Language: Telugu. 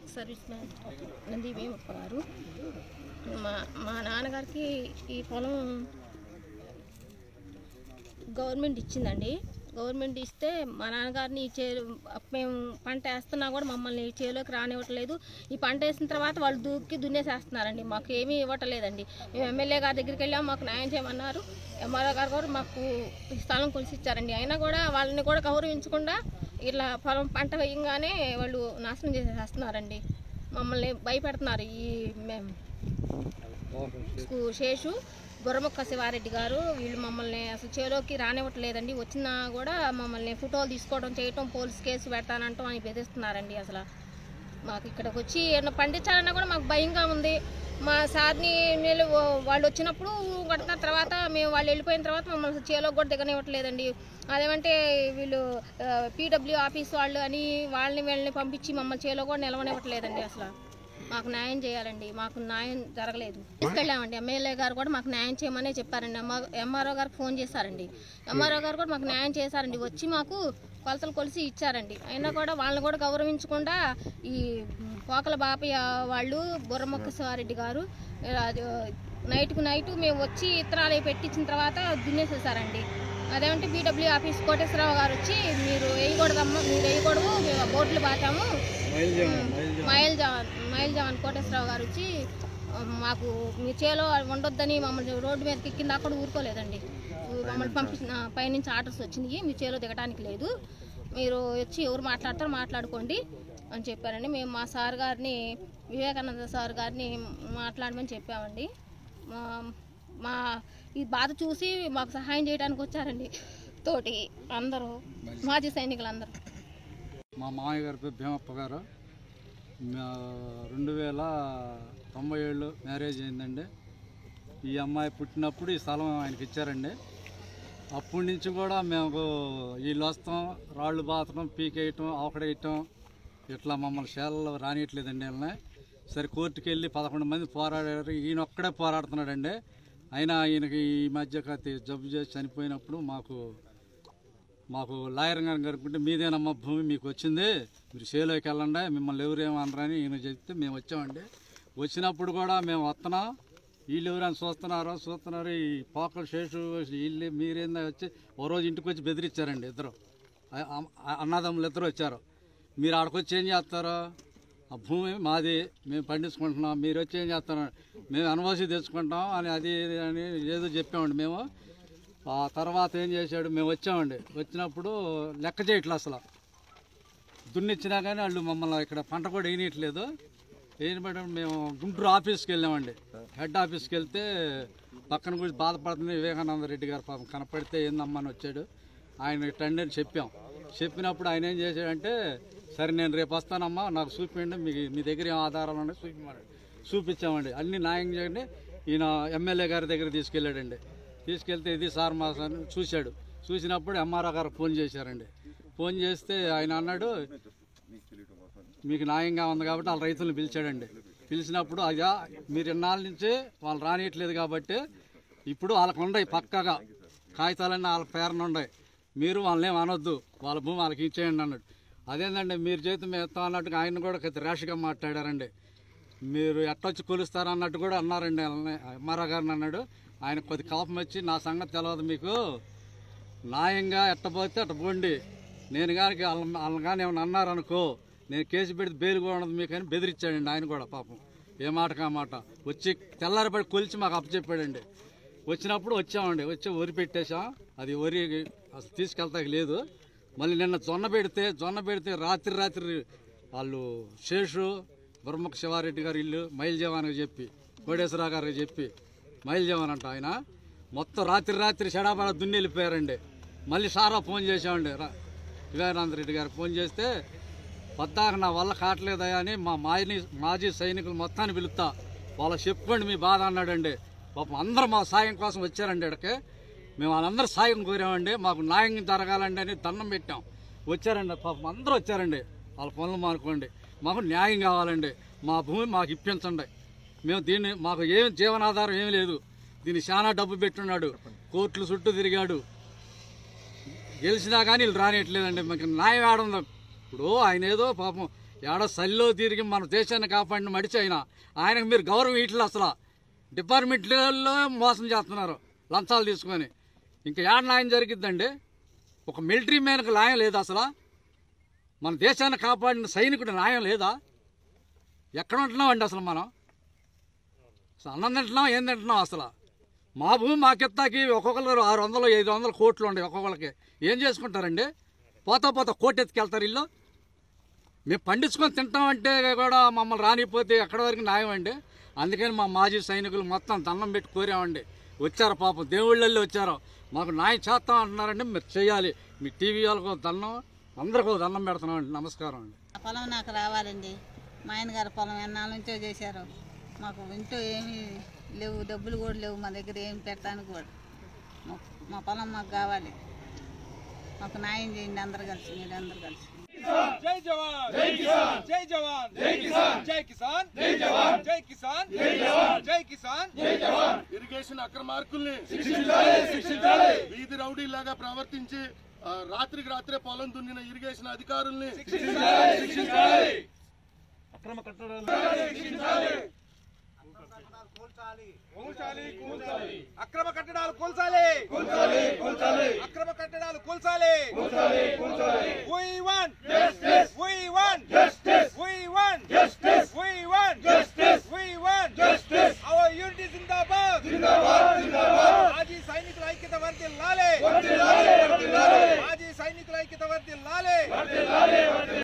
ఎక్స్ సర్వీస్ మ్యాన్ నందివే మా మా నాన్నగారికి ఈ పొలం గవర్నమెంట్ ఇచ్చిందండి. గవర్నమెంట్ ఇస్తే మా నాన్నగారిని ఈ చేలు మేము పంట వేస్తున్నా కూడా మమ్మల్ని ఈ చేలోకి రానివ్వట్లేదు. ఈ పంట వేసిన తర్వాత వాళ్ళు దూకి దున్నేసేస్తున్నారండి. మాకు ఏమీ ఇవ్వట్లేదండి. మేము ఎమ్మెల్యే గారి దగ్గరికి వెళ్ళాము మాకు న్యాయం చేయమన్నారు. ఎంఆర్ఓ గారు కూడా మాకు స్థలం కొలిసి ఇచ్చారండి అయినా కూడా వాళ్ళని కూడా గౌరవించకుండా ఇట్లా పొలం పంట వేయంగానే వాళ్ళు నాశనం చేసేస్తున్నారండి మమ్మల్ని భయపెడుతున్నారు ఈ మేము శేషు. బుర్రమొక్క శివారెడ్డి గారు వీళ్ళు మమ్మల్ని అసలు చేలోకి రానివ్వట్లేదండి. వచ్చినా కూడా మమ్మల్ని ఫోటోలు తీసుకోవడం చేయటం పోలీస్ కేసు పెడతానంటాం అని బెదిరిస్తున్నారండి అసలు. మాకు ఇక్కడికి వచ్చి ఏమన్నా పండించాలన్నా కూడా మాకు భయంగా ఉంది. మా సార్ని నేను వాళ్ళు వచ్చినప్పుడు కొట్టిన తర్వాత మేము వాళ్ళు వెళ్ళిపోయిన తర్వాత మమ్మల్ని చేలోకి కూడా దిగనివ్వట్లేదండి. అదేమంటే వీళ్ళు పీడబ్ల్యూ ఆఫీస్ వాళ్ళు అని వాళ్ళని వీళ్ళని పంపించి మమ్మల్ని చేలో కూడా నిలవనివ్వట్లేదండి అసలు. మాకు న్యాయం చేయాలండి. మాకు న్యాయం జరగలేదు. తీసుకెళ్ళామండి. ఎమ్మెల్యే గారు కూడా మాకు న్యాయం చేయమనే చెప్పారండి. ఎంఆర్ఓ గారికి ఫోన్ చేశారండి. ఎంఆర్ఓ గారు కూడా మాకు న్యాయం చేశారండి. వచ్చి మాకు కొలతలు కొలిసి ఇచ్చారండి. అయినా కూడా వాళ్ళని కూడా గౌరవించకుండా ఈ పోకల బాపయ్య వాళ్ళు బుర్రమొక్క శివారెడ్డి గారు నైట్కు నైట్ మేము వచ్చి ఇత్తనాలు పెట్టించిన తర్వాత దున్నేసేసారండి. అదేమంటే బీడబ్ల్యూ ఆఫీస్ కోటేశ్వరరావు గారు వచ్చి మీరు వేయకూడదమ్మా మీరు వేయకూడదు మేము బోట్లు బాతాము మైల్ జవాన్ మైల్ జవాన్ కోటేశ్వరరావు గారు వచ్చి మాకు మీ చేలో ఉండొద్దని మమ్మల్ని రోడ్డు మీదకి ఎక్కింది అక్కడ ఊరుకోలేదండి. మమ్మల్ని పంపించిన పైనుంచి ఆర్డర్స్ వచ్చినాయి మీ చేలో దిగడానికి లేదు. మీరు వచ్చి ఎవరు మాట్లాడతారో మాట్లాడుకోండి అని చెప్పారండి. మేము మా సార్ గారిని వివేకానంద సార్ గారిని మాట్లాడమని చెప్పామండి. మా ఈ బాధ చూసి మాకు సహాయం చేయడానికి వచ్చారండి తోటి అందరూ మాజీ సైనికులందరూ. మా మామయ్య గారి భీమప్ప గారు. రెండు వేల తొంభై ఏళ్ళు మ్యారేజ్ అయిందండి. ఈ అమ్మాయి పుట్టినప్పుడు ఈ స్థలం ఆయనకి ఇచ్చారండి. అప్పటి నుంచి కూడా మేము వీళ్ళు వస్తాం రాళ్ళు బాతడం పీకేయటం ఆకడేయటం ఇట్లా మమ్మల్ని షేళ్ళలో రానియట్లేదండి వీళ్ళని సరే కోర్టుకి వెళ్ళి పదకొండు మంది పోరాడారు. ఈయన ఒక్కడే పోరాడుతున్నాడండి. అయినా ఈయనకి ఈ మధ్య జబ్బు చేసి చనిపోయినప్పుడు మాకు మాకు లాయర్ గారు కనుక్కుంటే మీదేనమ్మా భూమి మీకు వచ్చింది. మీరు సేలోకి వెళ్ళండి మిమ్మల్ని ఎవరేమనరని ఈయన చెప్తే మేము వచ్చామండి. వచ్చినప్పుడు కూడా మేము వస్తున్నాం. వీళ్ళు ఎవరైనా చూస్తున్నారో? చూస్తున్నారు. ఈ పోకల శేషు వీళ్ళు మీరేందా వచ్చి ఓ రోజు ఇంటికి వచ్చి బెదిరించారండి ఇద్దరు. అన్నదమ్ములు ఇద్దరు వచ్చారు. మీరు ఆడకొచ్చి వచ్చి ఏం చేస్తారు? ఆ భూమి మాది మేము పండించుకుంటున్నాం. మీరు వచ్చి ఏం చేస్తారు? మేము అనువాసి తెచ్చుకుంటాం అని అది అని ఏదో చెప్పామండి మేము. ఆ తర్వాత ఏం చేశాడు మేము వచ్చామండి. వచ్చినప్పుడు లెక్క చేయట్లే అసలు. దున్నిచ్చినా కానీ వాళ్ళు మమ్మల్ని ఇక్కడ పంట కూడా వేయనట్లేదు వేయబడి మేము గుంటూరు ఆఫీస్కి వెళ్ళామండి. హెడ్ ఆఫీస్కి వెళ్తే పక్కన గురించి బాధపడుతుంది వివేకానంద రెడ్డి గారు పాపం కనపడితే ఏందమ్మా అని వచ్చాడు. ఆయన ఇట్టండి అని చెప్పాం. చెప్పినప్పుడు ఆయన ఏం చేశాడంటే సరే నేను రేపు వస్తానమ్మా నాకు చూపించండి మీ మీ దగ్గర ఏం ఆధారాలు ఉన్నాయి చూపించమన్నాడు చూపించామండి అన్ని న్యాయం చేయండి. ఈయన ఎమ్మెల్యే గారి దగ్గర తీసుకెళ్ళాడండి. తీసుకెళ్తే ఇది సార్ మా సార్ చూశాడు. చూసినప్పుడు ఎంఆర్ఆర్ గారు ఫోన్ చేశారండి. ఫోన్ చేస్తే ఆయన అన్నాడు మీకు న్యాయంగా ఉంది కాబట్టి వాళ్ళ రైతులను పిలిచాడండి. పిలిచినప్పుడు అయ్యా మీరు ఇన్నాళ్ళ నుంచి వాళ్ళు రానియట్లేదు కాబట్టి ఇప్పుడు వాళ్ళకు ఉండయి పక్కగా. కాగితాలన్నీ వాళ్ళ పేరున ఉండయి మీరు వాళ్ళని ఏం అనొద్దు. వాళ్ళ భూమి వాళ్ళకి ఇచ్చేయండి అన్నాడు. అదేంటండి మీరు చేతి మేస్తాం అన్నట్టుగా ఆయన కూడా ర్యాష్గా మాట్లాడారండి. మీరు ఎట్టొచ్చి కొలుస్తారు అన్నట్టు కూడా అన్నారండి వాళ్ళని ఎంఆర్ఓ గారిని అన్నాడు. ఆయన కొద్ది కలపం వచ్చి నా సంగతి తెలియదు మీకు. న్యాయంగా ఎట్టపోతే అట్ట పోండి నేను కానీ వాళ్ళని వాళ్ళని కానీ ఏమైనా అన్నారనుకో నేను కేసు పెడితే బెయిల్ కూడా ఉండదు మీకు అని బెదిరించాడండి ఆయన కూడా పాపం. ఏ మాట మాట. వచ్చి తెల్లారిపడి కొలిచి మాకు అప్పచెప్పాడండి. వచ్చినప్పుడు వచ్చామండి. వచ్చి వరి పెట్టేశాం. అది వరి అసలు తీసుకెళ్తాకి లేదు. మళ్ళీ నిన్న జొన్న పెడితే జొన్న పెడితే రాత్రి రాత్రి వాళ్ళు శేషు బ్రహ్మక శివారెడ్డి గారు ఇల్లు మైల్ జవాన్కి చెప్పి కోడేశ్వరరావు గారికి చెప్పి మైల్ అంట ఆయన. మొత్తం రాత్రి రాత్రి చెడాబడ దున్ని వెళ్ళిపోయారండి. మళ్ళీ సారా ఫోన్ చేసామండి వివేకానంద రెడ్డి గారికి ఫోన్ చేస్తే పద్దాక నా వల్ల కావట్లేదయా అని మా మాయని మాజీ సైనికులు మొత్తాన్ని పిలుస్తా. వాళ్ళ చెప్పండి మీ బాధ అన్నాడండి. పాపం అందరూ మా సాయం కోసం వచ్చారండి ఇక్కడికి. మేము వాళ్ళందరూ సాయం కోరామండి. మాకు న్యాయం జరగాలండి అని దండం పెట్టాం. వచ్చారండి. పాపం అందరూ వచ్చారండి. వాళ్ళ పనులు మానుకోండి. మాకు న్యాయం కావాలండి. మా భూమి మాకు ఇప్పించండి. మేము దీన్ని మాకు ఏం జీవనాధారం ఏమీ లేదు. దీన్ని చాలా డబ్బు పెట్టున్నాడు. కోర్టులు చుట్టూ తిరిగాడు. గెలిచినా కానీ వీళ్ళు రానియట్లేదండి. మాకు న్యాయం ఆడుంది ఇప్పుడు ఆయన ఏదో పాపం ఏడో సల్లో తిరిగి మన దేశాన్ని కాపాడిన మడిచి ఆయన ఆయనకు మీరు గౌరవం ఇట్లా అసలు. డిపార్ట్మెంట్లలో మోసం చేస్తున్నారు. లంచాలు తీసుకొని. ఇంకా ఏడ న్యాయం జరిగిద్దండి? ఒక మిలిటరీ మ్యాన్కి న్యాయం లేదా అసలు? మన దేశాన్ని కాపాడిన సైనికుడు న్యాయం లేదా? ఎక్కడ ఉంటున్నామండి అసలు మనం? అసలు అన్నం తింటున్నాం ఏం తింటున్నాం అసలు? మా భూమి మాకెత్తాకి ఒక్కొక్కరు ఆరు వందలు ఐదు వందలు కోట్లు ఉండే ఒక్కొక్కరికి ఏం చేసుకుంటారండి? పోతా పోతా కోటి ఎత్తుకెళ్తారు ఇల్లు. మేము పండించుకొని తింటామంటే కూడా మమ్మల్ని రానిపోతే ఎక్కడి వరకు న్యాయం అండి? అందుకని మా మాజీ సైనికులు మొత్తం దండం పెట్టి కోరామండి. వచ్చారు పాపం దేవుళ్ళల్లో వచ్చారు. మాకు న్యాయం చేస్తాం అంటున్నారండి మీరు చేయాలి. మీ టీవీ వాళ్ళకు దండం అందరికీ దండం పెడుతున్నామండి. నమస్కారం అండి. ఆ పొలం నాకు రావాలండి. మా ఆయన గారు పొలం ఎన్నాళ్ళ నుంచో చేశారు. మాకు ఇంట్లో ఏమీ లేవు డబ్బులు కూడా లేవు మా దగ్గర ఏం పెట్టడానికి కూడా. మా- పొలం మాకు కావాలి. మాకు న్యాయం చేయండి అందరు కలిసి మీరు అందరు కలిసి. జై జవాన్! జై కిసాన్! జై జవాన్! జై కిసాన్! జై కిసాన్! జై జవాన్! జై కిసాన్! జై జవాన్! జై కిసాన్! జై జవాన్! ఇరిగేషన్ అక్రమార్కుల్ని వీధి రౌడీలాగా ప్రవర్తించి ఆ, రాత్రికి రాత్రే పొలం దున్నిన ఇరిగేషన్ అధికారుల్ని అక్రమ కట్టడాలు అక్రమ కట్టడాలు కూల్చాలి అక్రమ కట్టడాలు కూల్చాలి We want justice. We want justice. We